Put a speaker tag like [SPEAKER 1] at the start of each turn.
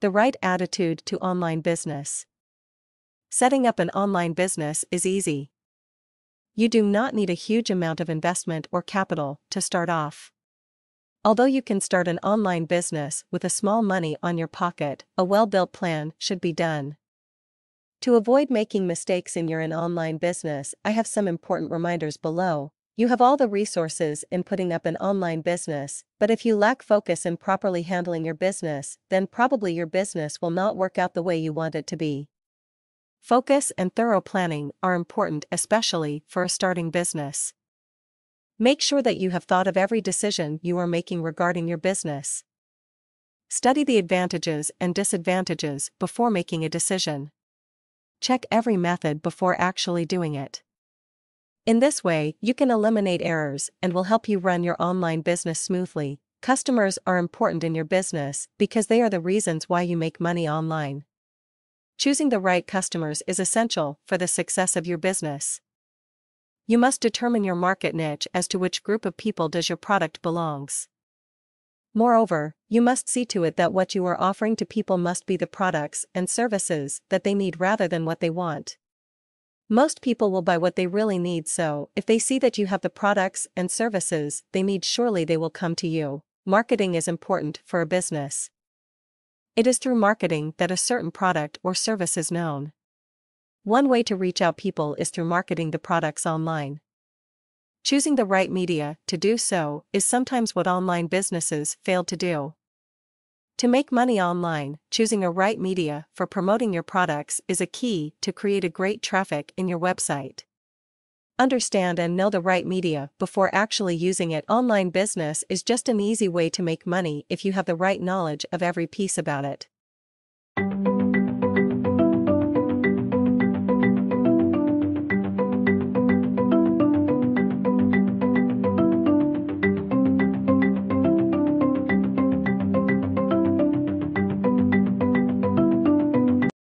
[SPEAKER 1] the right attitude to online business. Setting up an online business is easy. You do not need a huge amount of investment or capital to start off. Although you can start an online business with a small money on your pocket, a well-built plan should be done. To avoid making mistakes in your online business, I have some important reminders below. You have all the resources in putting up an online business, but if you lack focus in properly handling your business, then probably your business will not work out the way you want it to be. Focus and thorough planning are important especially for a starting business. Make sure that you have thought of every decision you are making regarding your business. Study the advantages and disadvantages before making a decision. Check every method before actually doing it. In this way, you can eliminate errors and will help you run your online business smoothly. Customers are important in your business because they are the reasons why you make money online. Choosing the right customers is essential for the success of your business. You must determine your market niche as to which group of people does your product belongs. Moreover, you must see to it that what you are offering to people must be the products and services that they need rather than what they want. Most people will buy what they really need so, if they see that you have the products and services they need surely they will come to you. Marketing is important for a business. It is through marketing that a certain product or service is known. One way to reach out people is through marketing the products online. Choosing the right media to do so is sometimes what online businesses fail to do. To make money online, choosing a right media for promoting your products is a key to create a great traffic in your website. Understand and know the right media before actually using it. Online business is just an easy way to make money if you have the right knowledge of every piece about it.